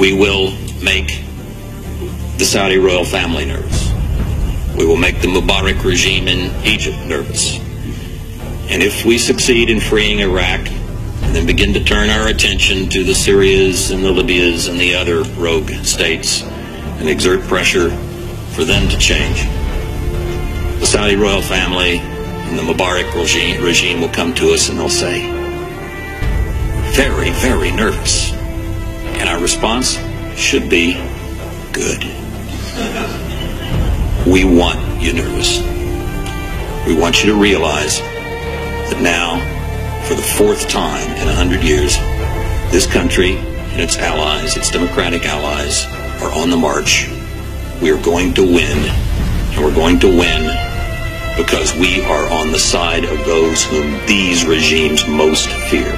we will make the Saudi royal family nervous. We will make the Mubarak regime in Egypt nervous. And if we succeed in freeing Iraq, and then begin to turn our attention to the Syrias and the Libyas and the other rogue states and exert pressure for them to change, the Saudi royal family and the Mubarak regime, regime will come to us and they'll say, very, very nervous. And our response should be good. We want you nervous. We want you to realize that now, for the fourth time in a hundred years, this country and its allies, its democratic allies, are on the march. We are going to win, and we're going to win because we are on the side of those whom these regimes most fear,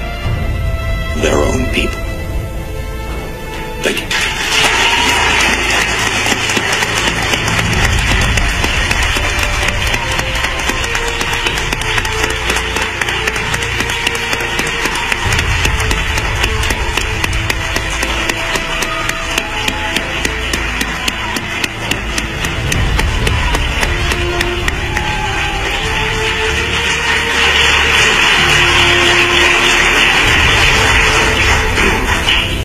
their own